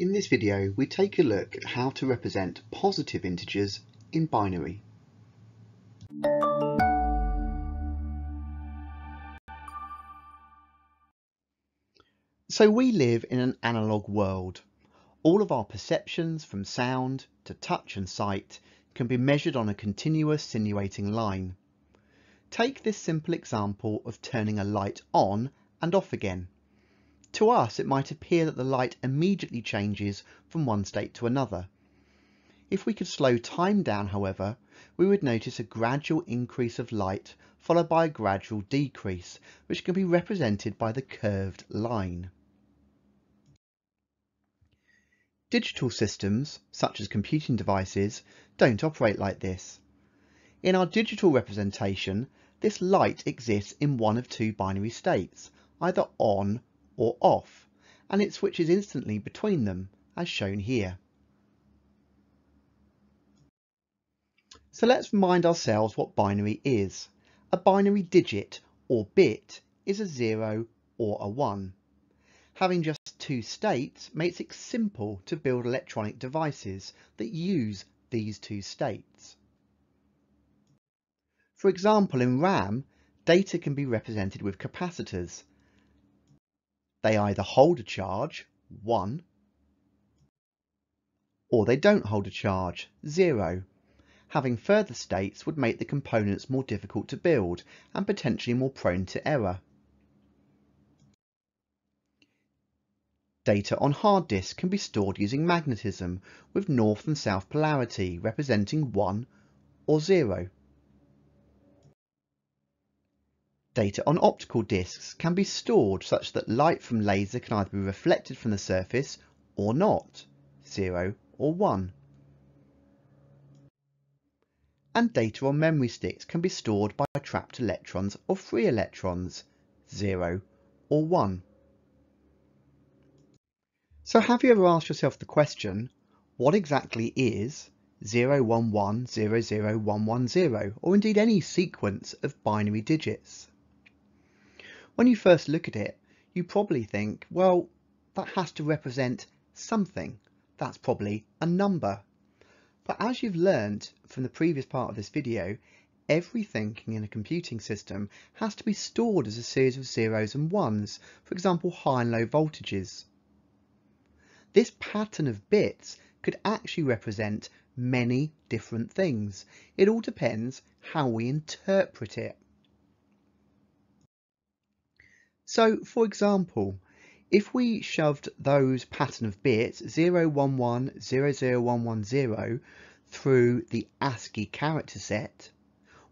In this video, we take a look at how to represent positive integers in binary. So we live in an analogue world. All of our perceptions from sound to touch and sight can be measured on a continuous sinuating line. Take this simple example of turning a light on and off again. To us, it might appear that the light immediately changes from one state to another. If we could slow time down, however, we would notice a gradual increase of light followed by a gradual decrease, which can be represented by the curved line. Digital systems, such as computing devices, don't operate like this. In our digital representation, this light exists in one of two binary states, either on or off, and it switches instantly between them, as shown here. So let's remind ourselves what binary is. A binary digit, or bit, is a 0 or a 1. Having just two states makes it simple to build electronic devices that use these two states. For example, in RAM, data can be represented with capacitors, they either hold a charge, 1, or they don't hold a charge, 0. Having further states would make the components more difficult to build and potentially more prone to error. Data on hard disks can be stored using magnetism with north and south polarity representing 1 or 0. Data on optical discs can be stored such that light from laser can either be reflected from the surface or not, 0 or 1. And data on memory sticks can be stored by trapped electrons or free electrons, 0 or 1. So have you ever asked yourself the question, what exactly is 011001110 or indeed any sequence of binary digits? When you first look at it, you probably think, well, that has to represent something. That's probably a number. But as you've learned from the previous part of this video, everything in a computing system has to be stored as a series of zeros and ones, for example, high and low voltages. This pattern of bits could actually represent many different things. It all depends how we interpret it. So for example, if we shoved those pattern of bits 011, 00110 through the ASCII character set,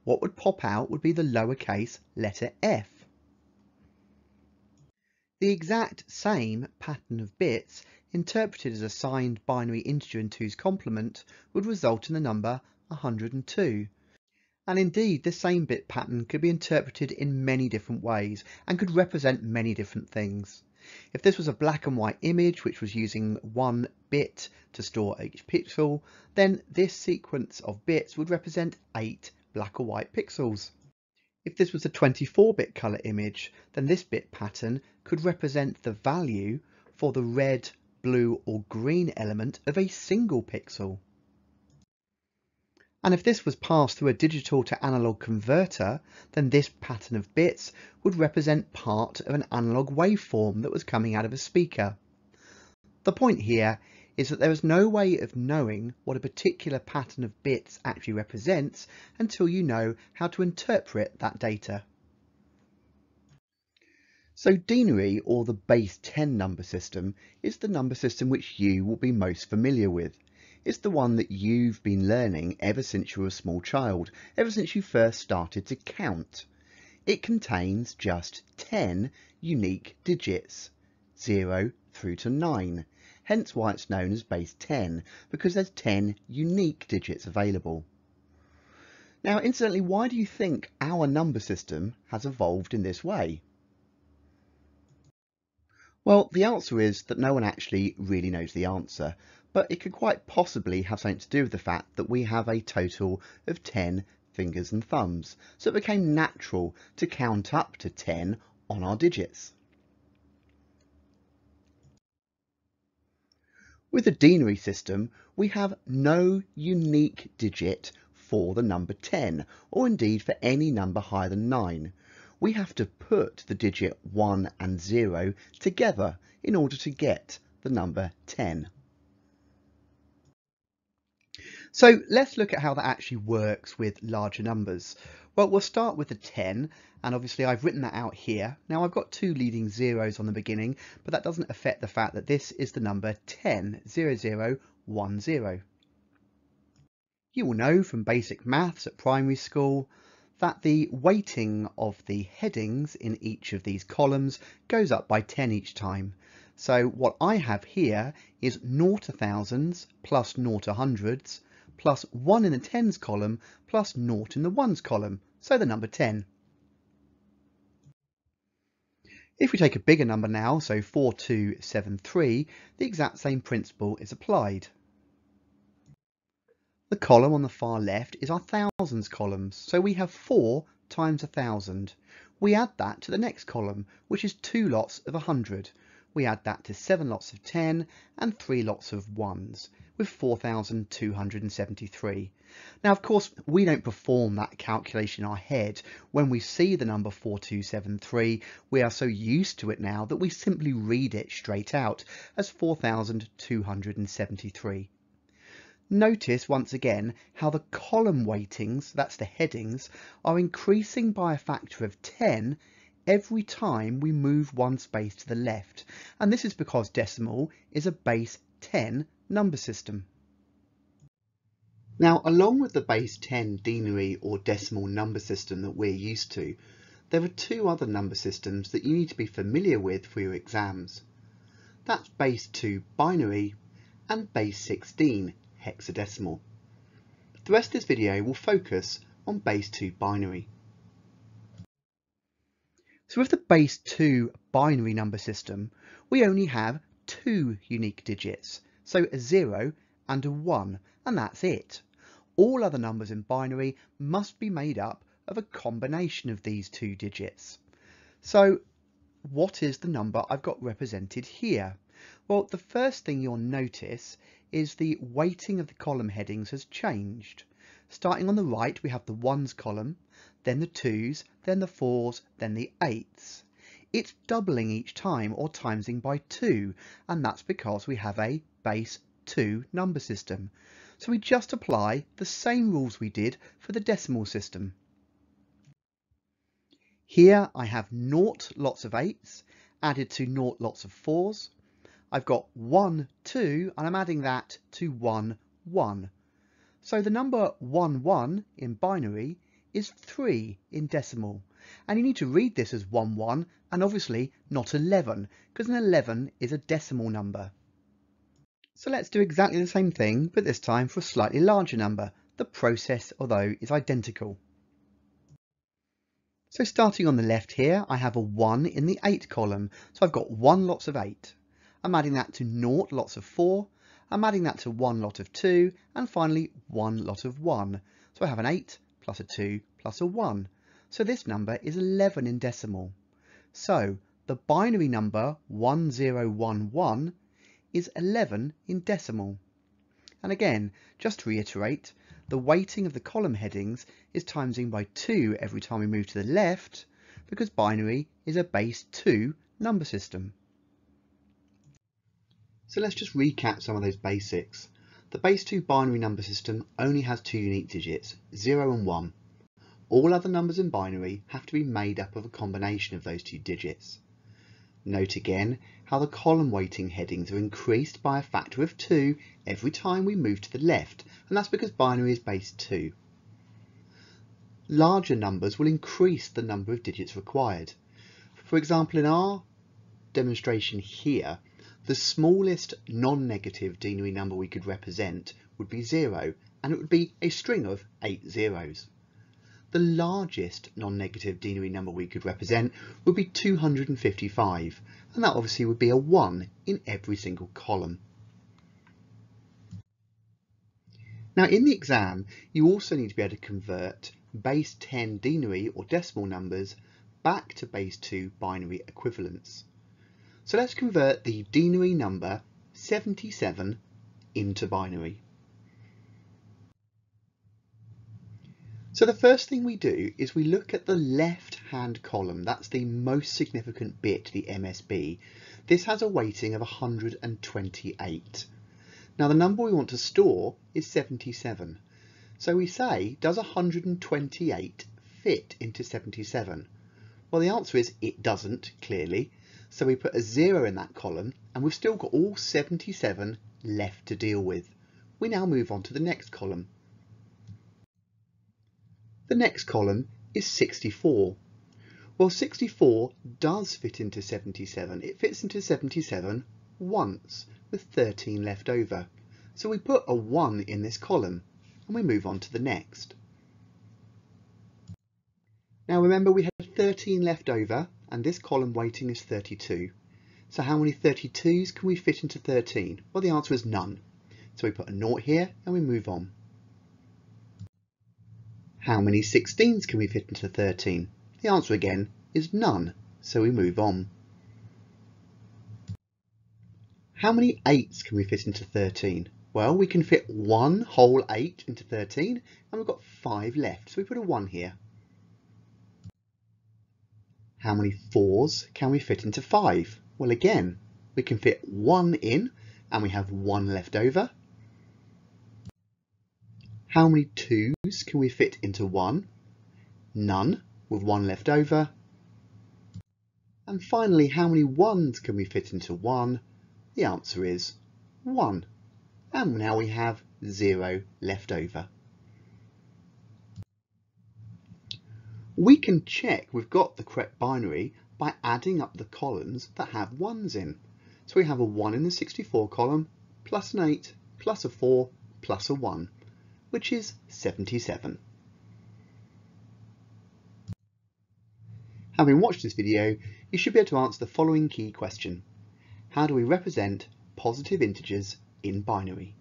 what would pop out would be the lowercase letter f. The exact same pattern of bits interpreted as a signed binary integer in 2's complement would result in the number 102 and indeed, this same bit pattern could be interpreted in many different ways and could represent many different things. If this was a black and white image which was using one bit to store each pixel, then this sequence of bits would represent eight black or white pixels. If this was a 24-bit colour image, then this bit pattern could represent the value for the red, blue or green element of a single pixel. And if this was passed through a digital to analog converter, then this pattern of bits would represent part of an analog waveform that was coming out of a speaker. The point here is that there is no way of knowing what a particular pattern of bits actually represents until you know how to interpret that data. So denary, or the base 10 number system, is the number system which you will be most familiar with. It's the one that you've been learning ever since you were a small child, ever since you first started to count. It contains just 10 unique digits, 0 through to 9, hence why it's known as base 10, because there's 10 unique digits available. Now, incidentally, why do you think our number system has evolved in this way? Well, the answer is that no one actually really knows the answer, but it could quite possibly have something to do with the fact that we have a total of 10 fingers and thumbs, so it became natural to count up to 10 on our digits. With the denary system, we have no unique digit for the number 10, or indeed for any number higher than 9. We have to put the digit 1 and 0 together in order to get the number 10. So let's look at how that actually works with larger numbers. Well, we'll start with the 10, and obviously I've written that out here. Now I've got two leading zeros on the beginning, but that doesn't affect the fact that this is the number 10, 0010. You will know from basic maths at primary school that the weighting of the headings in each of these columns goes up by 10 each time. So what I have here is naught to thousands plus naught to hundreds plus 1 in the tens column plus naught in the ones column, so the number 10. If we take a bigger number now, so 4273, the exact same principle is applied. The column on the far left is our thousands column, so we have 4 times a thousand. We add that to the next column, which is two lots of 100. We add that to seven lots of 10 and three lots of ones with 4,273. Now, of course, we don't perform that calculation in our head. When we see the number 4273, we are so used to it now that we simply read it straight out as 4,273. Notice once again how the column weightings, that's the headings, are increasing by a factor of 10 every time we move one space to the left. And this is because decimal is a base 10 number system. Now, along with the base 10 denary or decimal number system that we're used to, there are two other number systems that you need to be familiar with for your exams. That's base 2 binary and base 16 hexadecimal. The rest of this video will focus on base 2 binary. So with the base 2 binary number system, we only have two unique digits, so a 0 and a 1, and that's it. All other numbers in binary must be made up of a combination of these two digits. So what is the number I've got represented here? Well, the first thing you'll notice is the weighting of the column headings has changed. Starting on the right, we have the ones column, then the twos, then the fours, then the eights it's doubling each time or timesing by 2 and that's because we have a base 2 number system. So we just apply the same rules we did for the decimal system. Here I have naught lots of 8s added to naught lots of 4s. I've got 1, 2 and I'm adding that to 1, 1. So the number 1, 1 in binary is 3 in decimal. And you need to read this as 1, 1 and obviously not 11 because an 11 is a decimal number. So let's do exactly the same thing but this time for a slightly larger number. The process although is identical. So starting on the left here I have a 1 in the 8 column so I've got 1 lots of 8. I'm adding that to 0 lots of 4. I'm adding that to 1 lot of 2 and finally 1 lot of 1. So I have an 8 plus a 2 plus a 1. So this number is 11 in decimal. So the binary number 1011 is 11 in decimal. And again, just to reiterate, the weighting of the column headings is timesing by 2 every time we move to the left because binary is a base 2 number system. So let's just recap some of those basics. The base 2 binary number system only has two unique digits, 0 and 1. All other numbers in binary have to be made up of a combination of those two digits. Note again how the column weighting headings are increased by a factor of 2 every time we move to the left, and that's because binary is base 2. Larger numbers will increase the number of digits required. For example, in our demonstration here, the smallest non-negative denary number we could represent would be 0, and it would be a string of 8 zeros the largest non-negative denary number we could represent would be 255 and that obviously would be a 1 in every single column. Now in the exam you also need to be able to convert base 10 denary or decimal numbers back to base 2 binary equivalents. So let's convert the denary number 77 into binary. So the first thing we do is we look at the left hand column. That's the most significant bit, the MSB. This has a weighting of 128. Now the number we want to store is 77. So we say, does 128 fit into 77? Well, the answer is it doesn't, clearly. So we put a zero in that column and we've still got all 77 left to deal with. We now move on to the next column. The next column is 64. Well, 64 does fit into 77. It fits into 77 once with 13 left over. So we put a 1 in this column and we move on to the next. Now remember we had 13 left over and this column weighting is 32. So how many 32s can we fit into 13? Well the answer is none. So we put a naught here and we move on. How many 16s can we fit into 13? The answer again is none, so we move on. How many 8s can we fit into 13? Well, we can fit one whole 8 into 13, and we've got 5 left, so we put a 1 here. How many 4s can we fit into 5? Well, again, we can fit 1 in, and we have 1 left over. How many 2s can we fit into 1? None, with 1 left over. And finally, how many 1s can we fit into 1? The answer is 1. And now we have 0 left over. We can check we've got the correct binary by adding up the columns that have 1s in. So we have a 1 in the 64 column, plus an 8, plus a 4, plus a 1 which is 77. Having watched this video, you should be able to answer the following key question. How do we represent positive integers in binary?